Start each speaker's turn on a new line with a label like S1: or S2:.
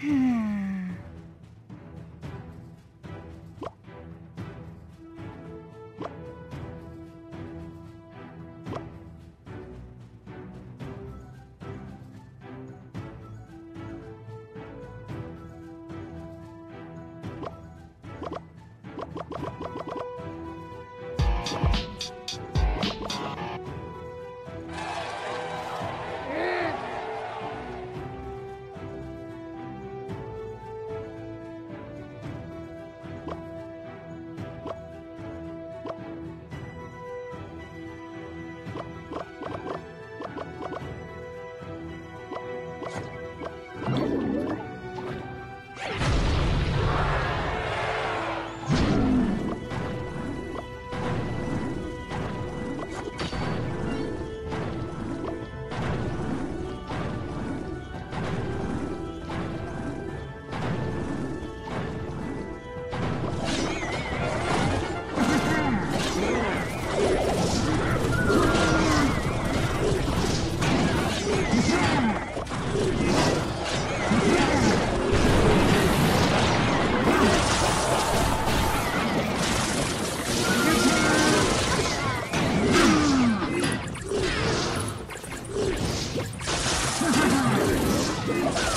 S1: Hmm. Let's.